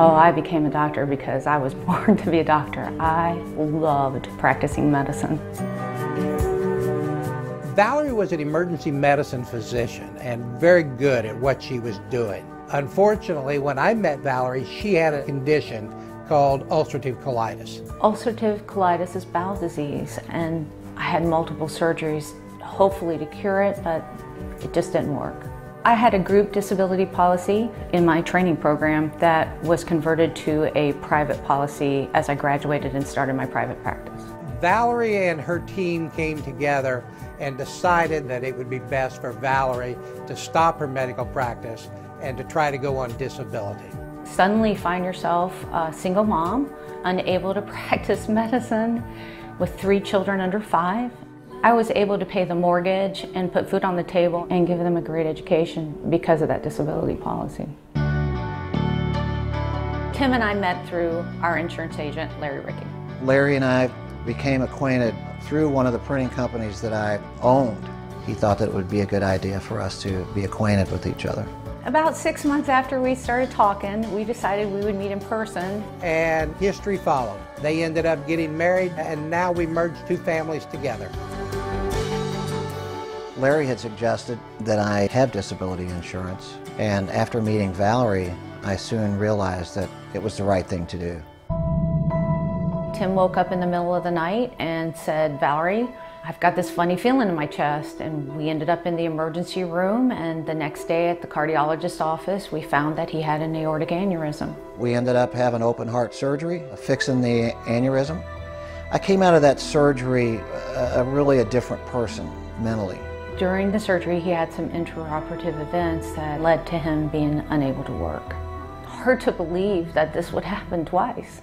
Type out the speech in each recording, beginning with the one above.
Oh, I became a doctor because I was born to be a doctor. I loved practicing medicine. Valerie was an emergency medicine physician and very good at what she was doing. Unfortunately, when I met Valerie, she had a condition called ulcerative colitis. Ulcerative colitis is bowel disease, and I had multiple surgeries, hopefully to cure it, but it just didn't work. I had a group disability policy in my training program that was converted to a private policy as I graduated and started my private practice. Valerie and her team came together and decided that it would be best for Valerie to stop her medical practice and to try to go on disability. Suddenly find yourself a single mom, unable to practice medicine with three children under five. I was able to pay the mortgage and put food on the table and give them a great education because of that disability policy. Tim and I met through our insurance agent, Larry Ricke. Larry and I became acquainted through one of the printing companies that I owned. He thought that it would be a good idea for us to be acquainted with each other. About six months after we started talking, we decided we would meet in person. And history followed. They ended up getting married, and now we merged two families together. Larry had suggested that I have disability insurance, and after meeting Valerie, I soon realized that it was the right thing to do. Tim woke up in the middle of the night and said, Valerie, I've got this funny feeling in my chest. And we ended up in the emergency room. And the next day at the cardiologist's office, we found that he had an aortic aneurysm. We ended up having open heart surgery, fixing the aneurysm. I came out of that surgery uh, a, really a different person mentally. During the surgery, he had some intraoperative events that led to him being unable to work. Hard to believe that this would happen twice.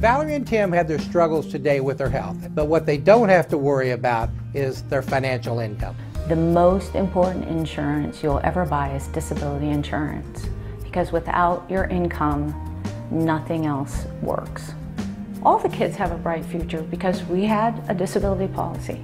Valerie and Tim have their struggles today with their health, but what they don't have to worry about is their financial income. The most important insurance you'll ever buy is disability insurance because without your income, nothing else works. All the kids have a bright future because we had a disability policy.